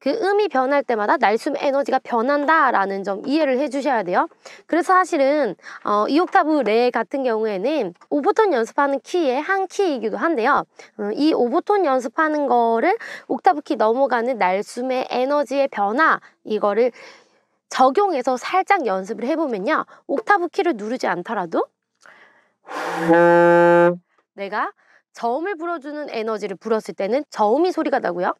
그 음이 변할 때마다 날숨 에너지가 변한다라는 점 이해를 해주셔야 돼요. 그래서 사실은 어, 이 옥타브 레 같은 경우에는 overtone 연습하는 키의 한 키이기도 한데요. 음, 이 overtone 연습하는 거를 옥타브 키 넘어가는 날숨의 에너지의 변화 이거를 적용해서 살짝 연습을 해보면요. 옥타브 키를 누르지 않더라도 내가 저음을 불어주는 에너지를 불었을 때는 저음이 소리가 나고요.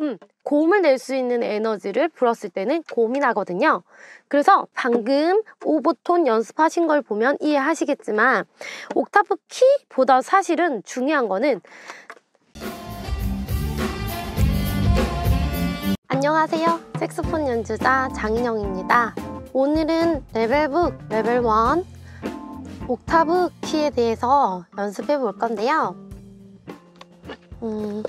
음, 고음을 낼 수 있는 에너지를 불었을 때는 고음이 나거든요. 그래서 방금 오버톤 연습하신 걸 보면 이해하시겠지만 옥타브 키보다 사실은 중요한 거는 안녕하세요. 색소폰 연주자 장인영입니다. 오늘은 level book 레벨 1 옥타브 키에 대해서 연습해 볼 건데요. 음,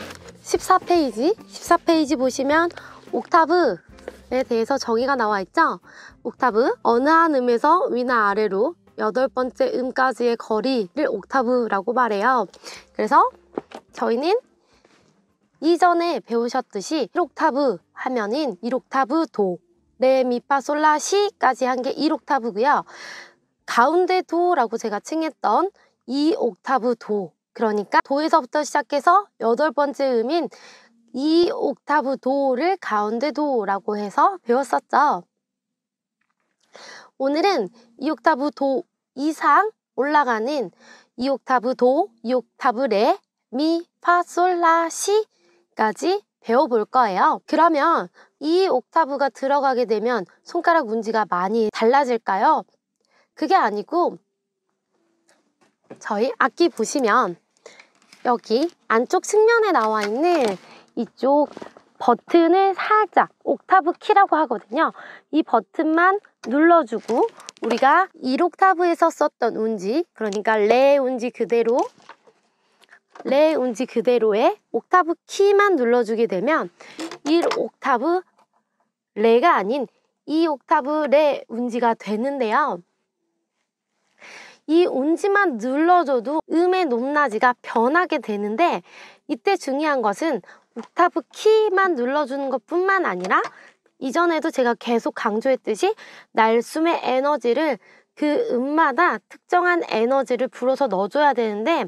14페이지, 14페이지 보시면 옥타브에 대해서 정의가 나와 있죠? 옥타브, 어느 한 음에서 위나 아래로 여덟 번째 음까지의 거리를 옥타브라고 말해요. 그래서 저희는 이전에 배우셨듯이 1옥타브 하면은 1옥타브 도, 레, 미, 파, 솔, 라, 시까지 한 게 1옥타브고요. 가운데 도라고 제가 칭했던 2옥타브 도, 그러니까 도에서부터 시작해서 여덟 번째 음인 2옥타브 도를 가운데 도라고 해서 배웠었죠. 오늘은 2옥타브 도 이상 올라가는 2옥타브 도, 2옥타브 레, 미, 파, 솔, 라, 시 까지 배워볼 거예요. 그러면 이 옥타브가 들어가게 되면 손가락 운지가 많이 달라질까요? 그게 아니고 저희 악기 보시면 여기 안쪽 측면에 나와 있는 이쪽 버튼을 살짝 옥타브 키라고 하거든요. 이 버튼만 눌러주고 우리가 1옥타브에서 썼던 운지 그러니까 레 운지 그대로 레 운지 그대로의 옥타브 키만 눌러주게 되면 1옥타브 레가 아닌 2옥타브 레 운지가 되는데요. 이 운지만 눌러줘도 음의 높낮이가 변하게 되는데 이때 중요한 것은 옥타브 키만 눌러주는 것 뿐만 아니라 이전에도 제가 계속 강조했듯이 날숨의 에너지를 그 음마다 특정한 에너지를 불어서 넣어줘야 되는데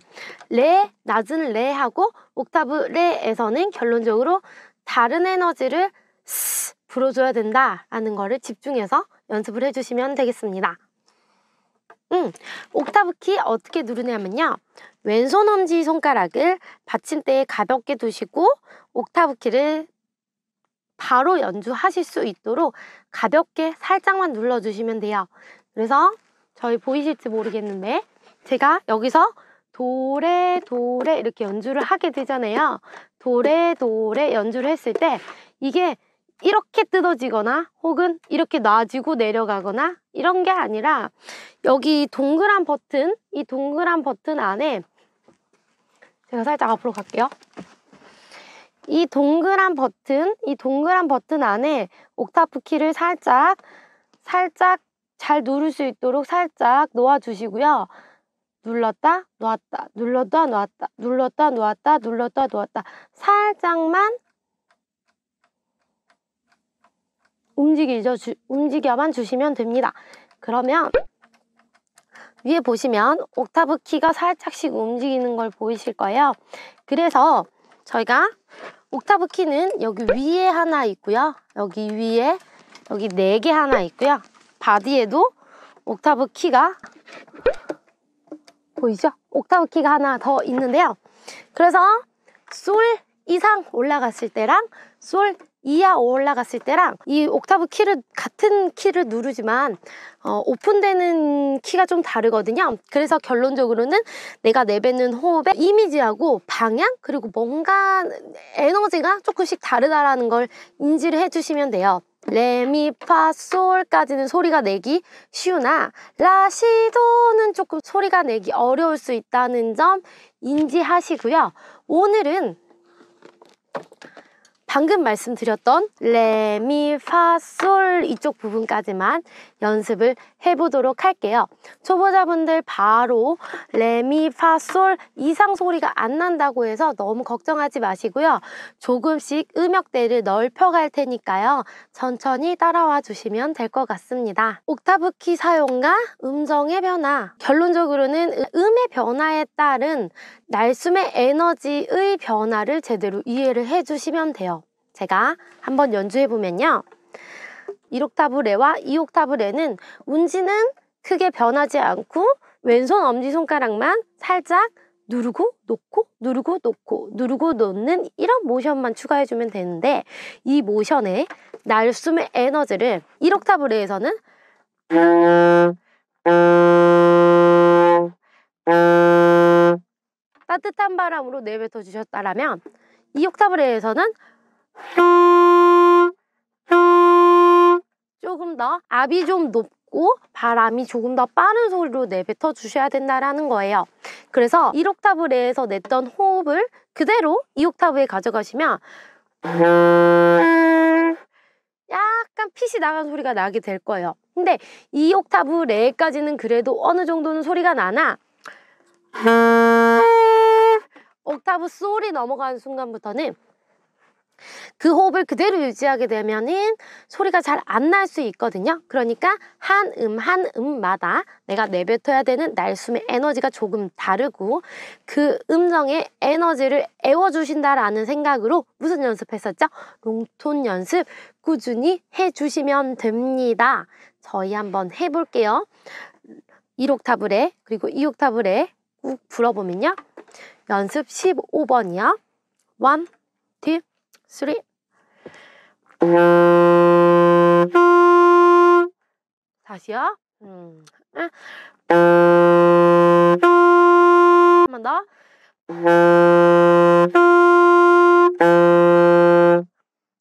레, 낮은 레하고 옥타브 레에서는 결론적으로 다른 에너지를 스 불어줘야 된다라는 거를 집중해서 연습을 해주시면 되겠습니다. 음, 옥타브 키 어떻게 누르냐면요. 왼손 엄지 손가락을 받침대에 가볍게 두시고 옥타브 키를 바로 연주하실 수 있도록 가볍게 살짝만 눌러주시면 돼요. 그래서 저희 보이실지 모르겠는데 제가 여기서 도레 도레 이렇게 연주를 하게 되잖아요. 도레 도레 연주를 했을 때 이게 이렇게 뜯어지거나 혹은 이렇게 놔지고 내려가거나 이런 게 아니라 여기 동그란 버튼 이 동그란 버튼 안에 제가 살짝 앞으로 갈게요. 이 동그란 버튼 이 동그란 버튼 안에 옥타프 키를 살짝 살짝 잘 누를 수 있도록 살짝 놓아주시고요. 눌렀다 놓았다 눌렀다 놓았다 눌렀다 놓았다 눌렀다 놓았다 살짝만 움직이죠. 주, 움직여만 주시면 됩니다. 그러면 위에 보시면 옥타브 키가 살짝씩 움직이는 걸 보이실 거예요. 그래서 저희가 옥타브 키는 여기 위에 하나 있고요. 여기 위에 여기 neck에 하나 있고요. body에도 옥타브 키가 보이죠? 옥타브 키가 하나 더 있는데요. 그래서 솔 이상 올라갔을 때랑 솔 이하 올라갔을 때랑 이 옥타브 키를 같은 키를 누르지만 어, 오픈되는 키가 좀 다르거든요. 그래서 결론적으로는 내가 내뱉는 호흡의 이미지하고 방향 그리고 뭔가 에너지가 조금씩 다르다라는 걸 인지를 해주시면 돼요. 레미파솔까지는 소리가 내기 쉬우나 라시도는 조금 소리가 내기 어려울 수 있다는 점 인지하시고요. 오늘은 방금 말씀드렸던 레, 미, 파, 솔 이쪽 부분까지만 연습을 해보도록 할게요. 초보자분들 바로 레미파솔 이상 소리가 안 난다고 해서 너무 걱정하지 마시고요. 조금씩 음역대를 넓혀갈 테니까요. 천천히 따라와 주시면 될 것 같습니다. 옥타브 키 사용과 음정의 변화 결론적으로는 음의 변화에 따른 날숨의 에너지의 변화를 제대로 이해를 해주시면 돼요. 제가 한번 연주해보면요. 1옥타브 레와 2옥타브 레는 운지는 크게 변하지 않고 왼손 엄지손가락만 살짝 누르고 놓고 누르고 놓고 누르고 놓는 이런 모션만 추가해주면 되는데 이 모션에 날숨의 에너지를 1옥타브 레에서는 따뜻한 바람으로 내뱉어 주셨다라면 2옥타브 레에서는 조금 더 압이 좀 높고 바람이 조금 더 빠른 소리로 내뱉어 주셔야 된다라는 거예요. 그래서 1옥타브 레에서 냈던 호흡을 그대로 2옥타브에 가져가시면 약간 핏이 나간 소리가 나게 될 거예요. 근데 2옥타브 레까지는 그래도 어느 정도는 소리가 나나 옥타브 솔이 넘어가는 순간부터는 그 호흡을 그대로 유지하게 되면은 소리가 잘 안 날 수 있거든요. 그러니까 한 음, 한 음마다 내가 내뱉어야 되는 날숨의 에너지가 조금 다르고 그 음정의 에너지를 애워주신다라는 생각으로 무슨 연습했었죠? 롱톤 연습 꾸준히 해주시면 됩니다. 저희 한번 해볼게요. 1옥타브레 그리고 2옥타브레 꾹 불어보면요. 연습 15번이요. 1, 2, 3 다시요. 음. 한번 더.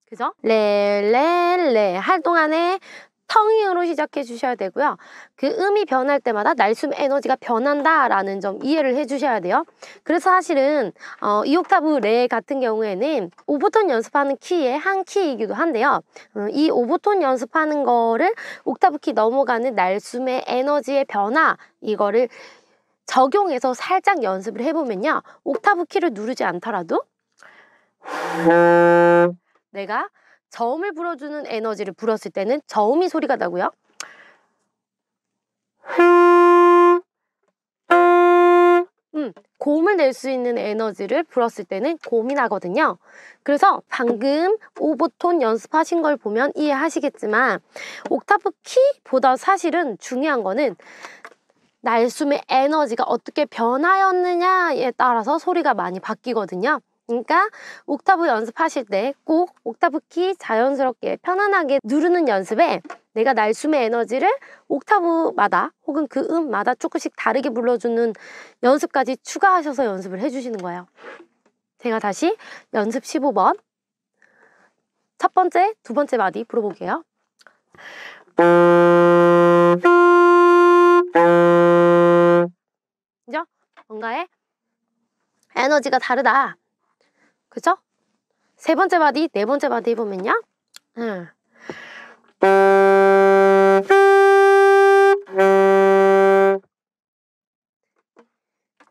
그죠? 레레레 할 동안에 텅잉으로 시작해 주셔야 되고요. 그 음이 변할 때마다 날숨 에너지가 변한다라는 점 이해를 해 주셔야 돼요. 그래서 사실은 어, 이 옥타브 레 같은 경우에는 overtone 연습하는 키의 한 키이기도 한데요. 어, 이 overtone 연습하는 거를 옥타브 키 넘어가는 날숨의 에너지의 변화 이거를 적용해서 살짝 연습을 해보면요. 옥타브 키를 누르지 않더라도 내가 저음을 불어주는 에너지를 불었을 때는 저음이 소리가 나고요. 음, 고음을 낼 수 있는 에너지를 불었을 때는 고음이 나거든요. 그래서 방금 오버톤 연습하신 걸 보면 이해하시겠지만 옥타브 키보다 사실은 중요한 거는 날숨의 에너지가 어떻게 변하였느냐에 따라서 소리가 많이 바뀌거든요. 그러니까 옥타브 연습하실 때 꼭 옥타브 키 자연스럽게 편안하게 누르는 연습에 내가 날숨의 에너지를 옥타브마다 혹은 그 음마다 조금씩 다르게 불러주는 연습까지 추가하셔서 연습을 해주시는 거예요. 제가 다시 연습 15번 첫 번째, 두 번째 마디 불어볼게요. 그죠? 뭔가에 에너지가 다르다. 그죠? 세 번째 마디, 네 번째 마디 보면요. 음.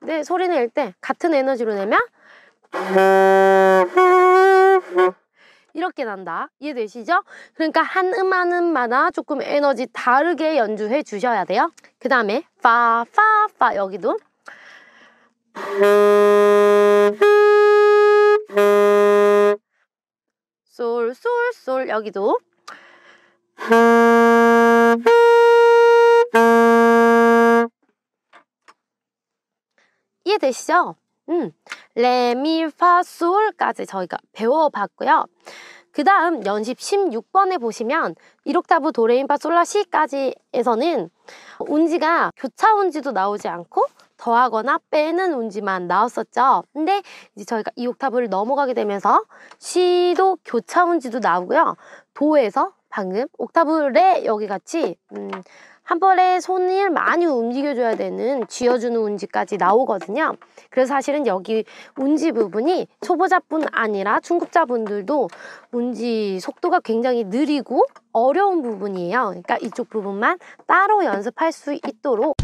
네, 소리 낼 때 같은 에너지로 내면 이렇게 난다. 이해되시죠? 그러니까 한 음 한 음마다 조금 에너지 다르게 연주해 주셔야 돼요. 그 다음에 파, 파, 파 여기도 솔, 솔, 솔 여기도 이해되시죠? 음, 레미파솔까지 저희가 배워봤고요. 그 다음 연습 16번에 보시면 1옥타브 도레인파솔라시까지에서는 운지가 교차 운지도 나오지 않고 더하거나 빼는 운지만 나왔었죠. 근데 이제 저희가 이 옥타브를 넘어가게 되면서 시도 교차 운지도 나오고요. 도에서 방금 옥타브 레 여기 같이 음, 한 번에 손을 많이 움직여줘야 되는 쥐어주는 운지까지 나오거든요. 그래서 사실은 여기 운지 부분이 초보자뿐 아니라 중급자분들도 운지 속도가 굉장히 느리고 어려운 부분이에요. 그러니까 이쪽 부분만 따로 연습할 수 있도록